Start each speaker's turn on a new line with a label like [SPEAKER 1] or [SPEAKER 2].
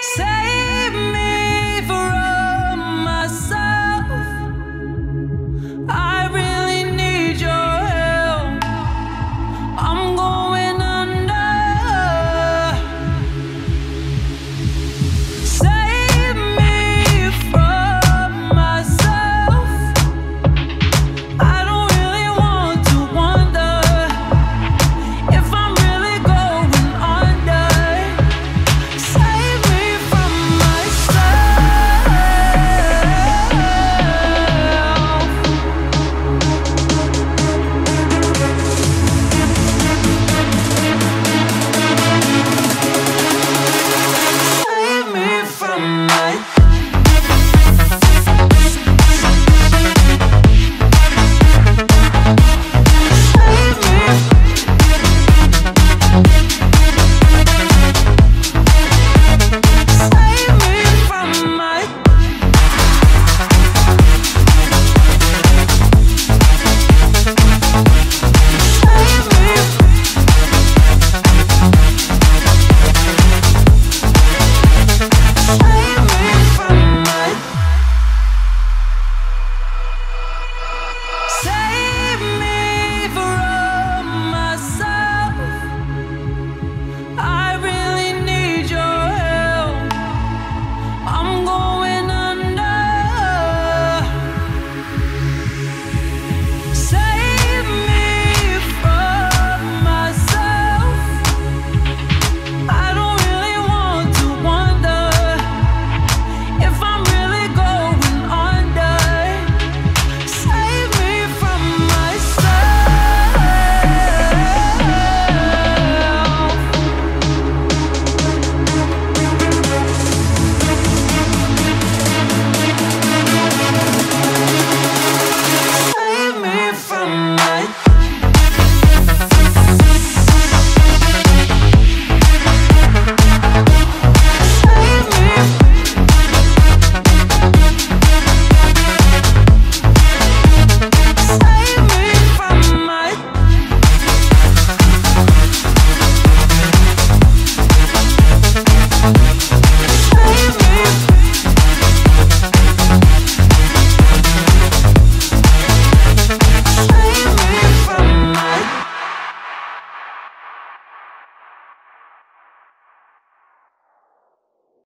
[SPEAKER 1] Sei